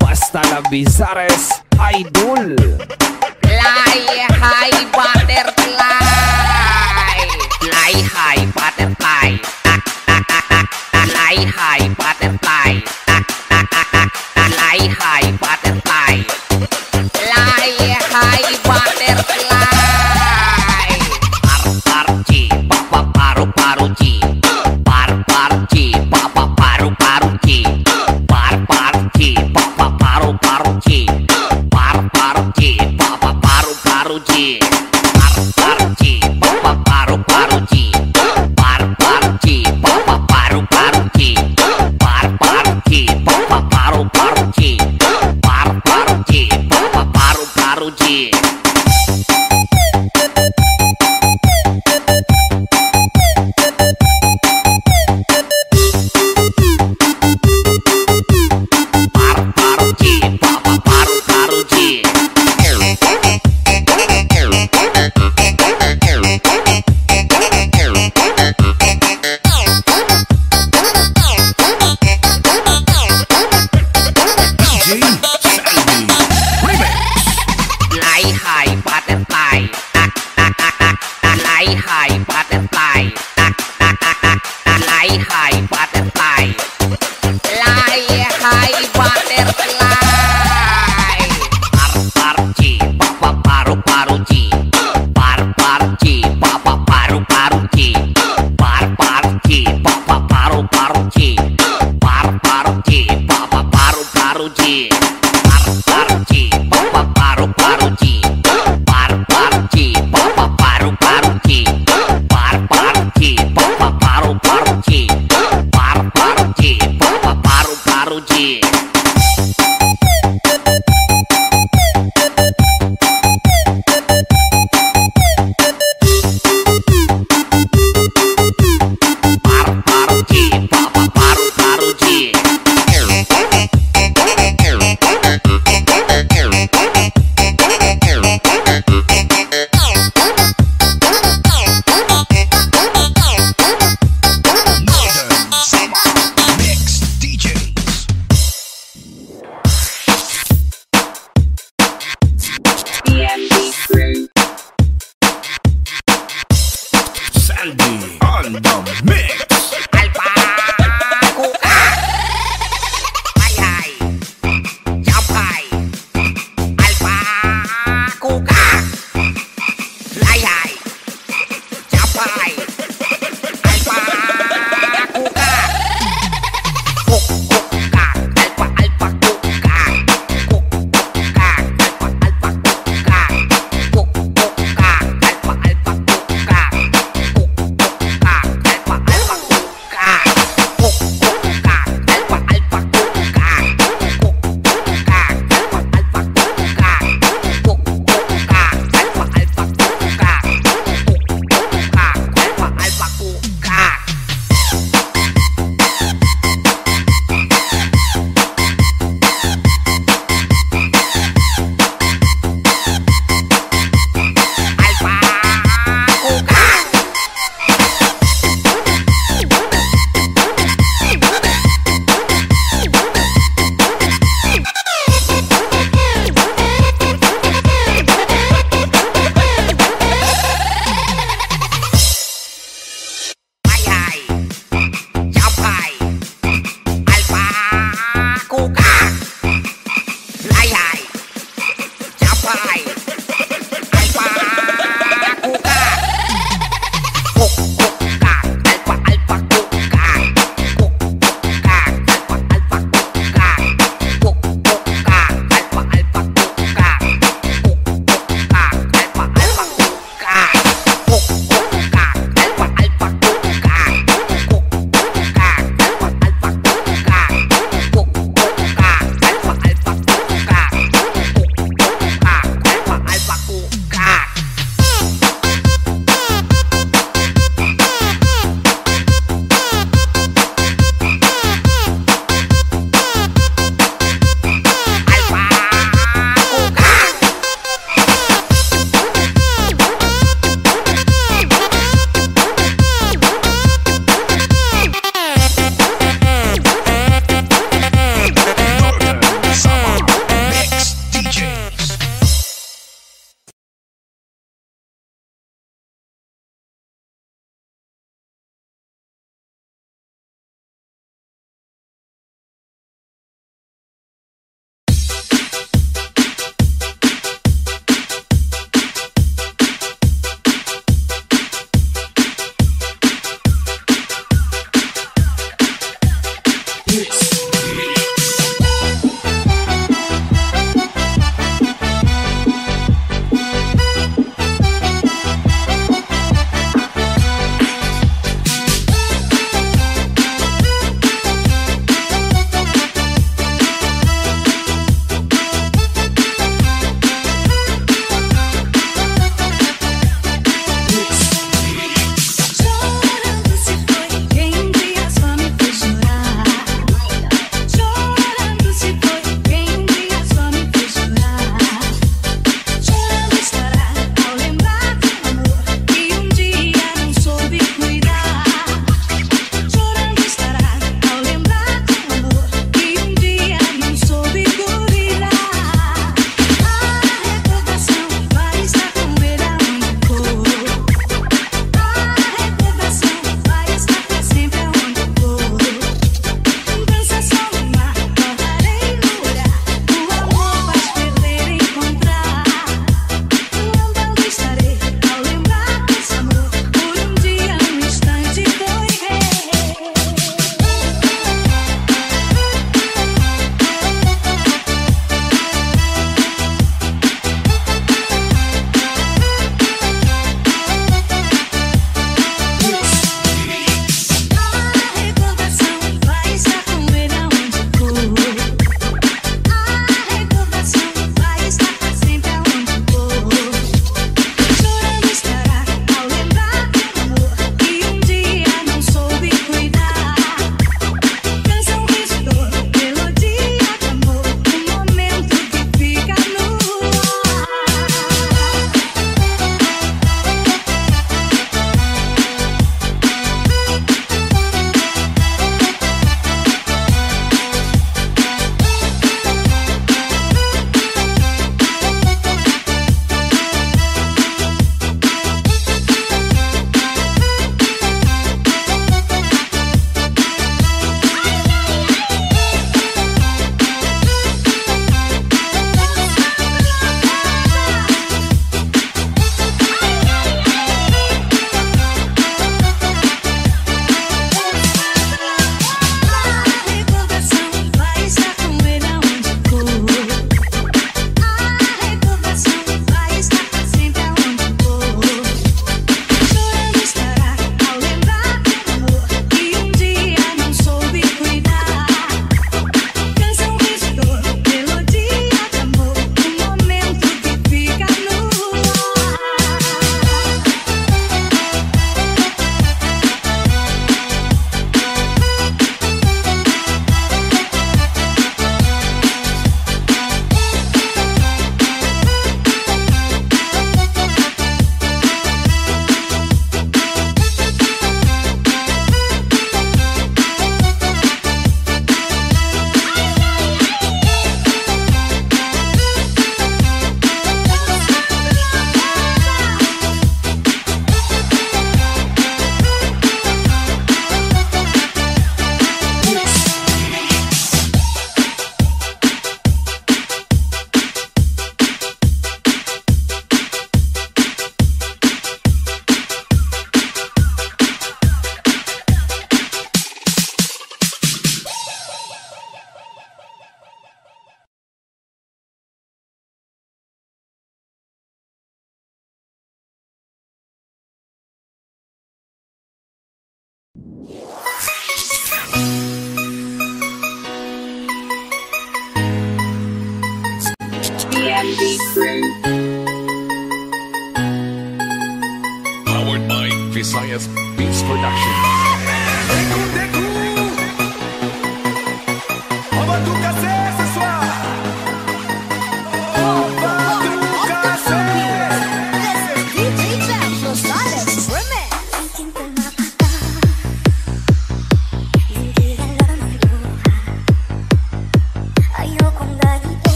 Basta la Bizares Idol. Fly high butterfly Fly high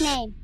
name.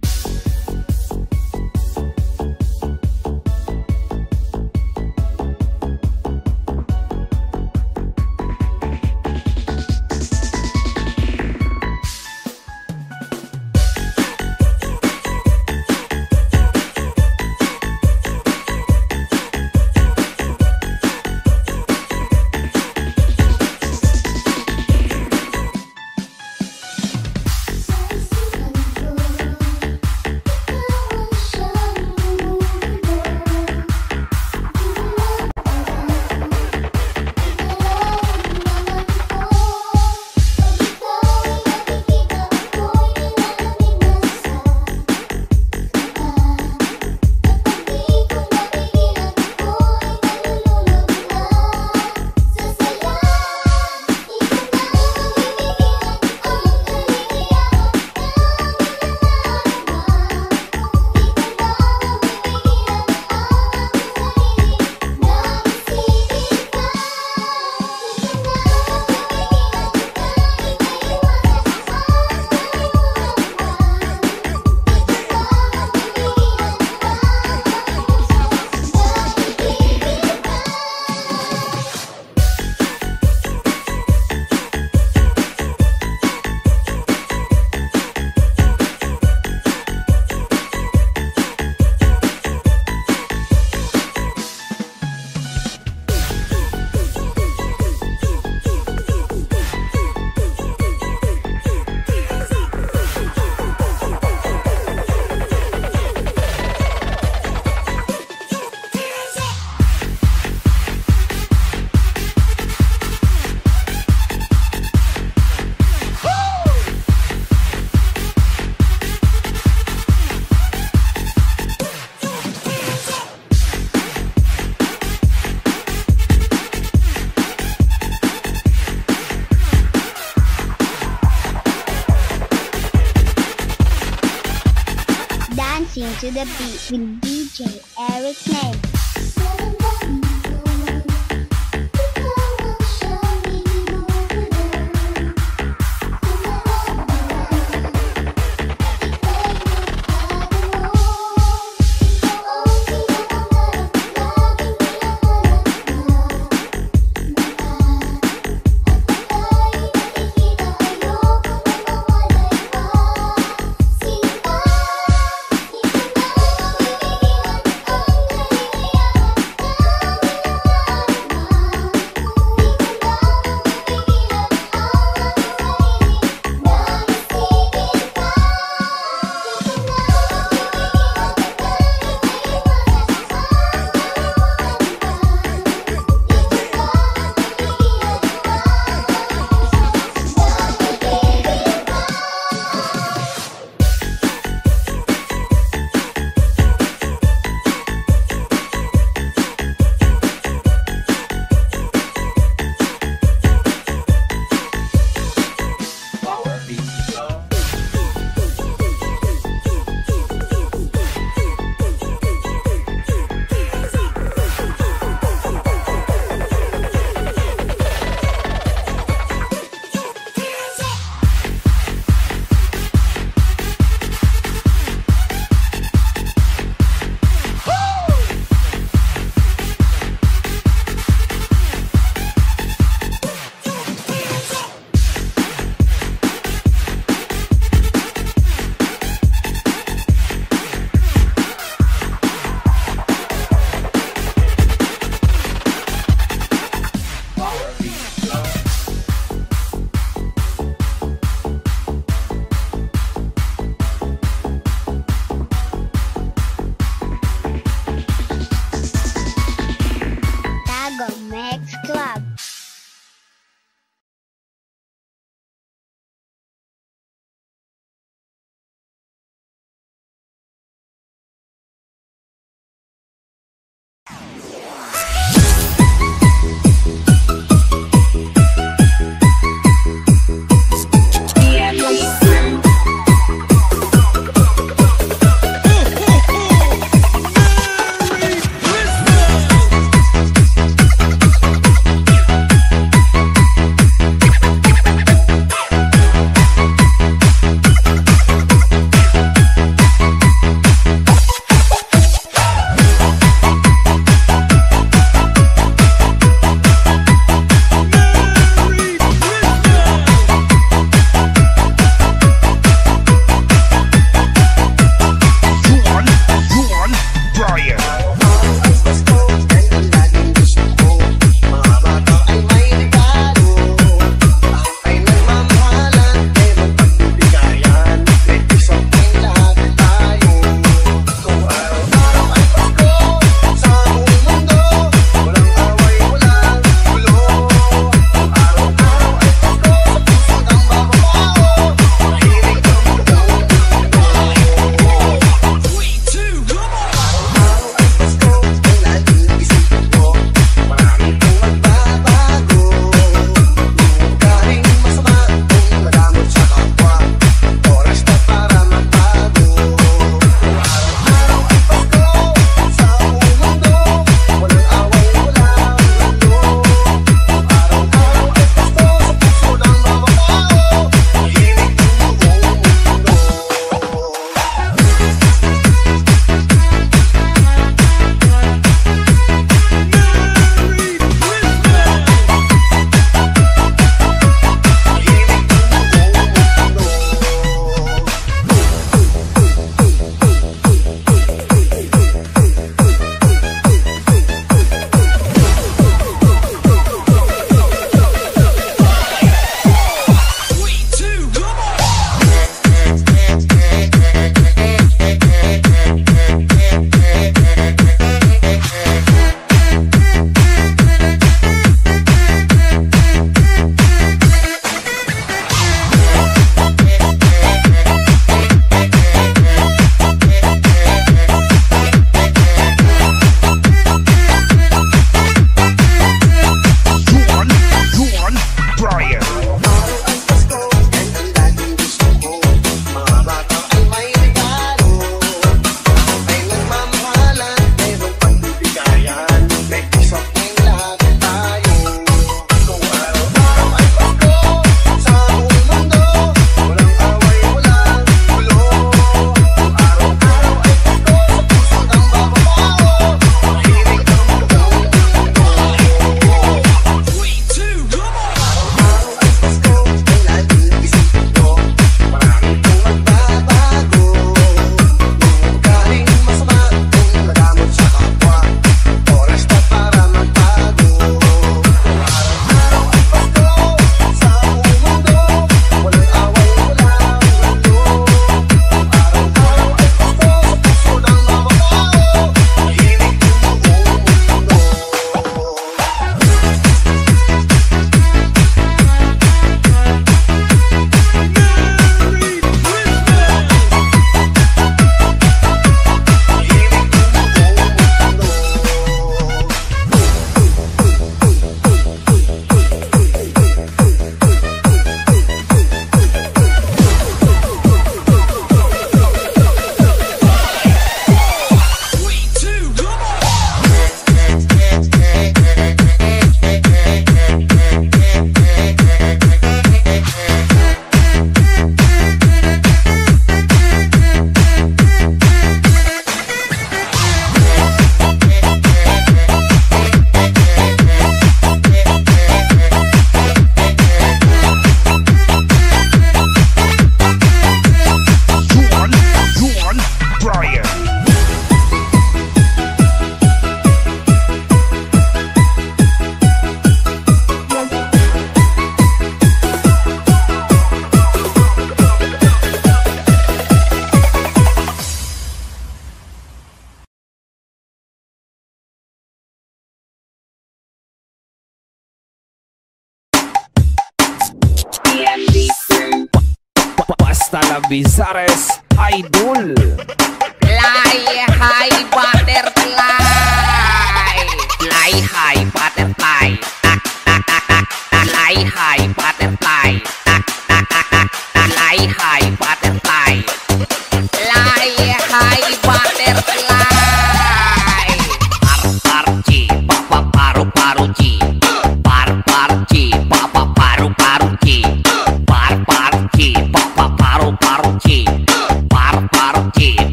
considered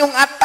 iyong at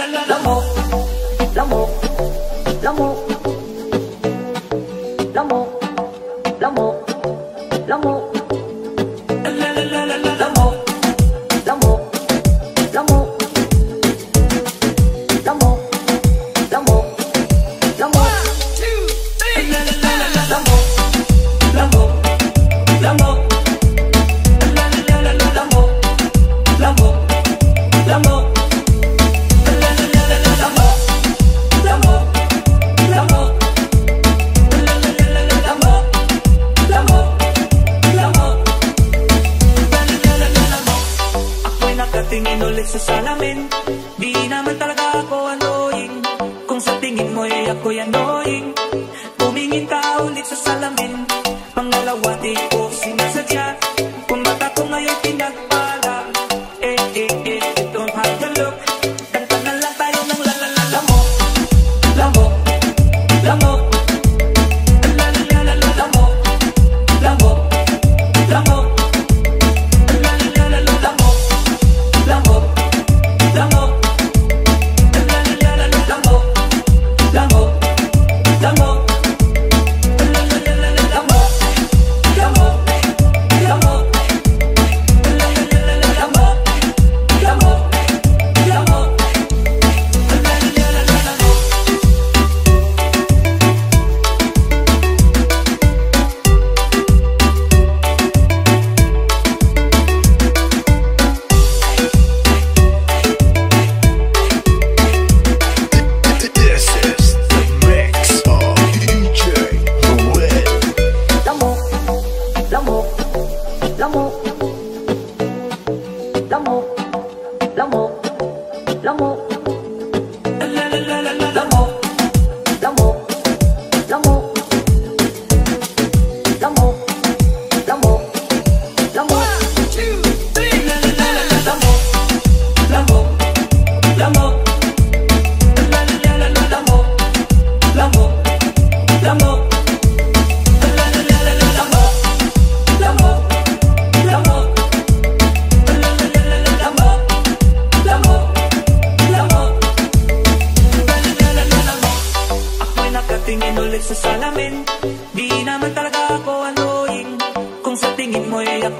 là là là một là một là một.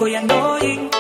apoyando hoy.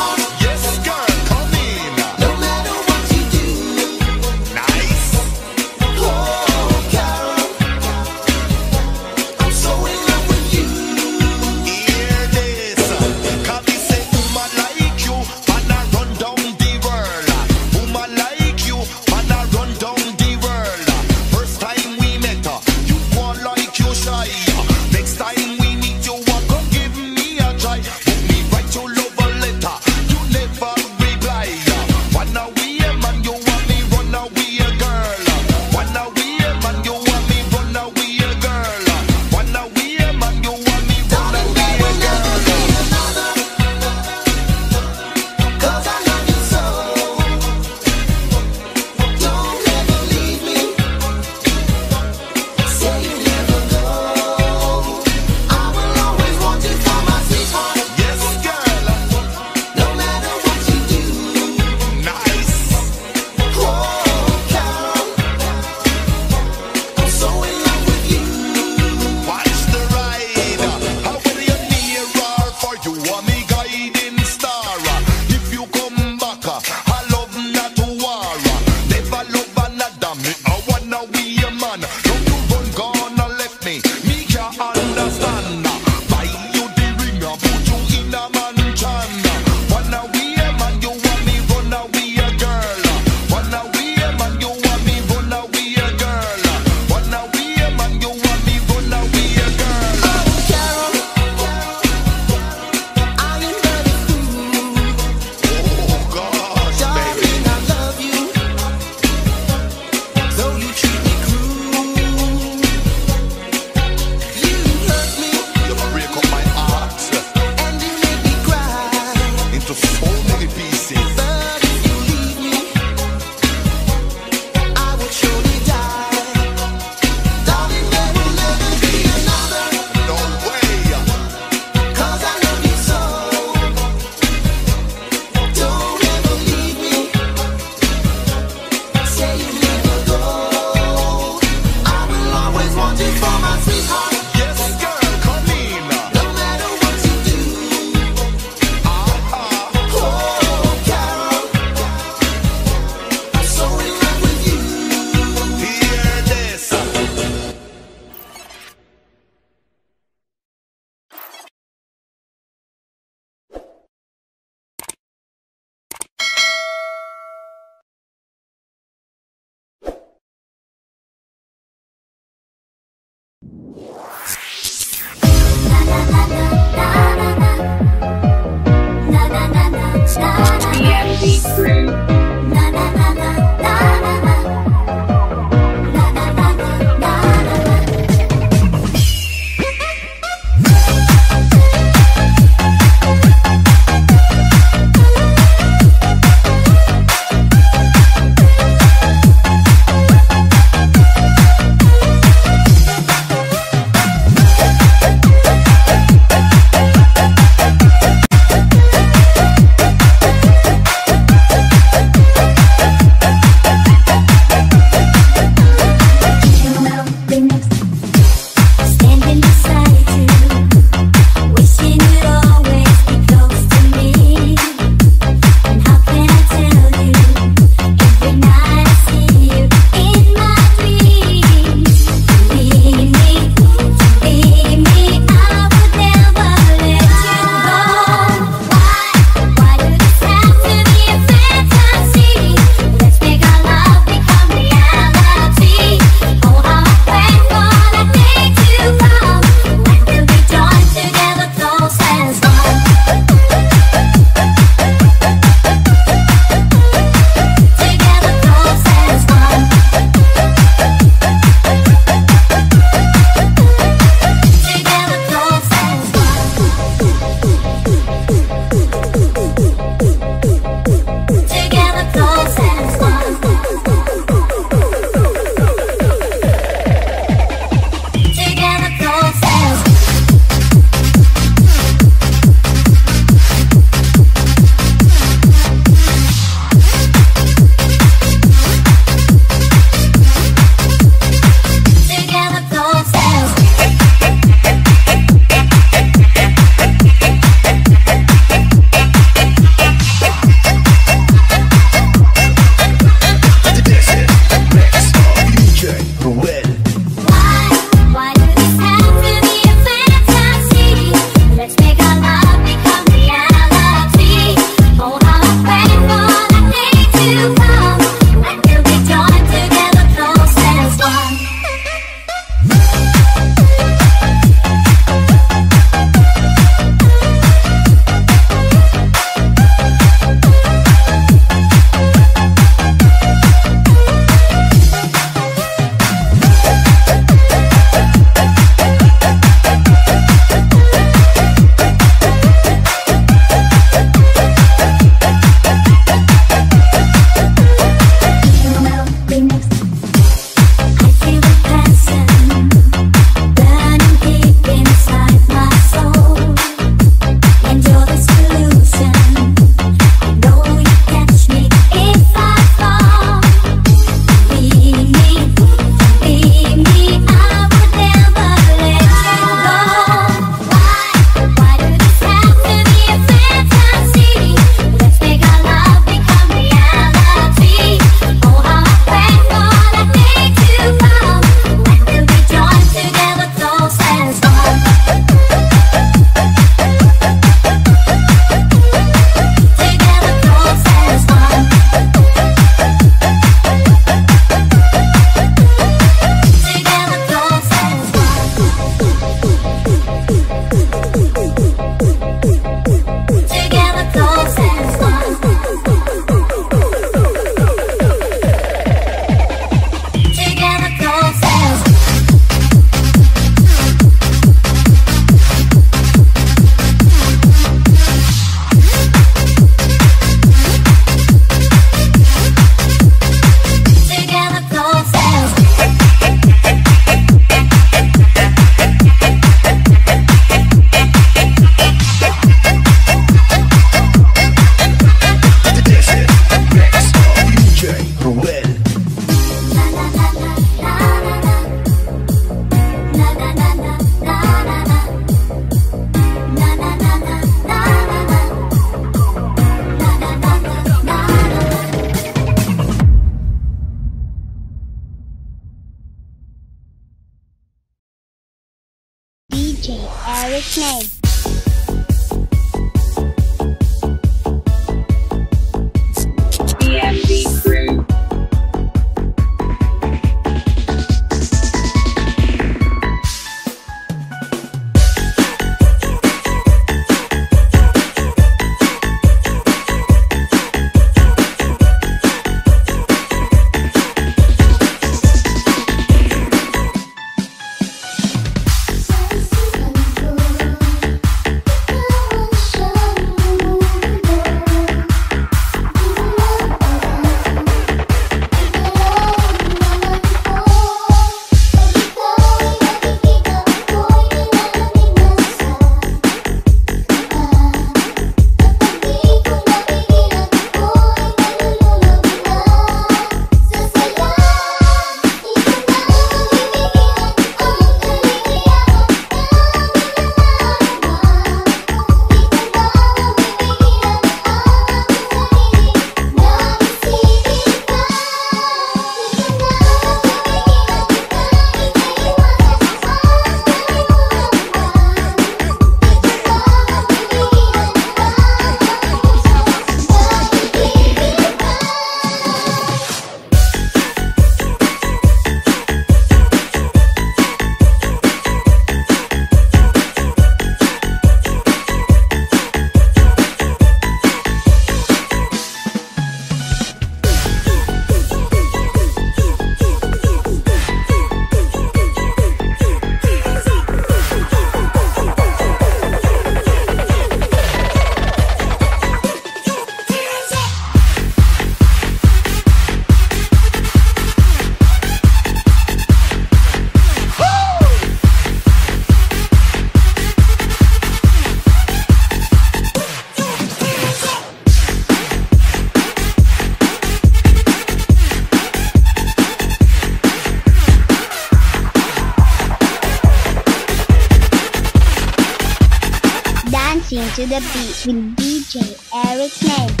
The beat with DJ Eric Name.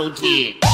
Paru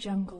Jungle.